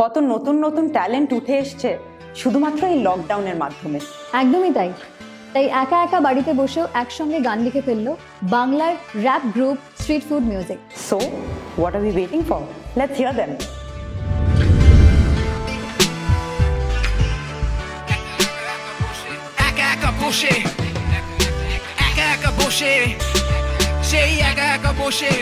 কত নতুন নতুন ট্যালেন্ট উঠে এসছে শুধুমাত্র এই লকডাউনের মাধ্যমে। একদমই তাই। তাই একা একা বাড়িতে বসেও একসঙ্গে গান লিখে ফেলল বাংলার rap group street food music so what are we waiting for let's hear them একা একা বসে একা একা বসে সেই একা একা বসে।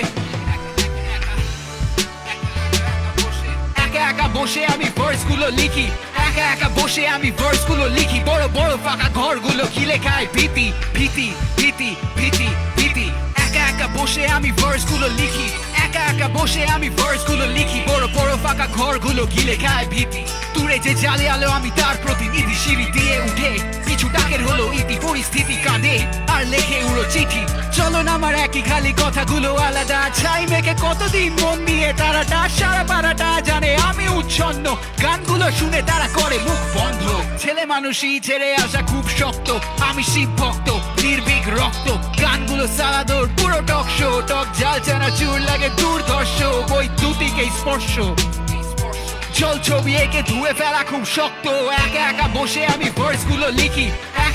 বসে আমি ভার্সগুলো লিখি। একা একা বসে আমি ভার্সগুলো লিখি। বড় বড় ফাঁকা ঘরগুলো খিলে খায় ভীতি ভীতি ভীতি ভীতি ভীতি। একা একা বসে আমি ভার্সগুলো লিখি। একা একা বসে আমি ভার্সগুলো লিখি। বড় বড় ফাঁকা ঘরগুলো গিলে খায় ভীতি। তুরে যে জালে আলো আমি তার প্রতিনিধি সিঁড়ি দিয়ে উঠে। কিছু ডাকের হলো ইতি, পরিস্থিতি কাঁদে আর লেখে উড়ো চিঠি। চলো না আমার একই খালি কথাগুলো আলাদা, ছাই মেঘে কতদিন মন দিয়ে তারাটা, সারা পাড়াটা জানে আমি উচ্ছন্ন। গানগুলো শুনে তারা করে মুখ বন্ধ। ছেলে মানুষই ছেড়ে আসা খুব শক্ত, আমি শিব ভক্ত, নির্ভীক রক্ত। গানগুলো সালাদোর পুরো টক শো, টক জাল চানা চুর লাগে দুর্ধর্ষ বৈদ্যুতিক এই স্পর্শ। চল ছবি একে ধুয়ে ফেলা খুব শক্ত, একা একা বসে আমি ভার্সগুলো লিখি।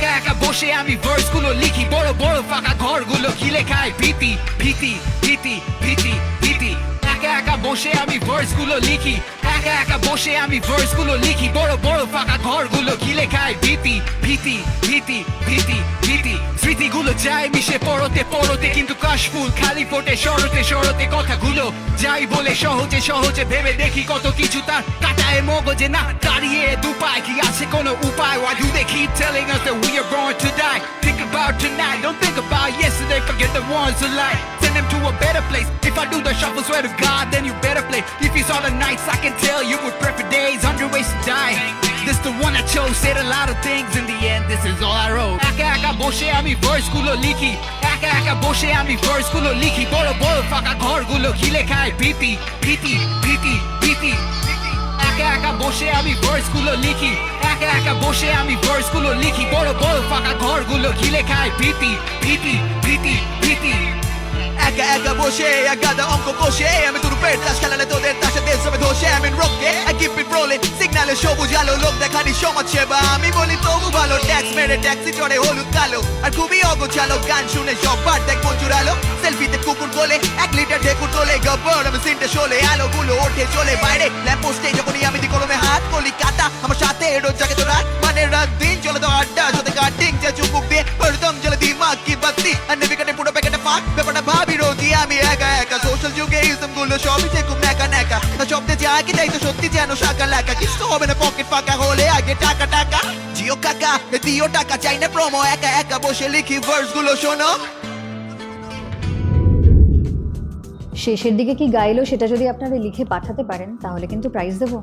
একা একা বসে আমি ভার্সগুলো লিখি। বড় বড় ফাঁকা ঘরগুলো খিলে খায় ভীতি ভীতি ভীতি ভীতি ভীতি। একা একা বসে আমি ভার্সগুলো লিখি। একা একা বসে আমি ভার্সগুলো লিখি বড় বড় ফাঁকা ঘরগুলো খিলে খায় ভীতি ভীতি ভীতি ভীতি ভীতি স্মৃতিগুলো যায় মিশে পরতে পরতে কিন্তু কাশফুল খালি ফোটে সরতে সরতে কথাগুলো যাই বলে সহজে সহজে ভেবে দেখি কত কিছু তার কাটায় মগজে না দাঁড়িয়ে দুপায় কি আছে কোনো উপায় why do they keep telling us that we are born to die think about tonight don't think about yesterday forget the ones lie send them to a better place shuffle swear to God then you better play if it's all the nights I can tell you would prefer days under ways to die this the one I chose said a lot of things in the end this is all I wrote একা একা বসে আমি verse গুলো লিখি একা একা বসে আমি ভার্স গুলো লিখি বড় বড় ফাঁকা ঘরগুলো খিলে খায় ভীতি ভীতি ভীতি ভীতি একা একা বসে আমি ভার্স গুলো লিখি একা একা বসে আমি ভার্স গুলো লিখি বড় বড় ফাঁকা ঘরগুলো খিলে খায় ভীতি ভীতি ভীতি ভীতি একা একা বসে এক গাদা অঙ্ক সিগনালে সবুজ, আলো, লোক দেখানি সমাজ সেবা। আমি বলি, তবু ভালো ট্যাক্স মেরে ট্যাক্সি চড়ে হলুদ, কালো। আর খুবই অগোছালো গান শুনে সববার দেখ প্রচুর আলো। সেলফিতে কুকুর বলে, এক লিটার ঢেকুর তোলে, গব্বর, আমি সিনটা শোলে আলো গুলো ওঠে চলে বাইরে গুলো সবই যে খুব ন্যাকা আর শব্দে যা আগে যাই তো সত্যি যেন সাকা লেখা কিছু হবে না পকেট ফাঁকা হলে আগে টাকা টাকা। জিও কাকা দিও টাকা, চাই না প্রমো একা একা বসে লিখি ভার্সগুলো শোনো। শেষের দিকে কি গাইলো, সেটা যদি আপনারা লিখে পাঠাতে পারেন, তাহলে কিন্তু প্রাইজ দেবো।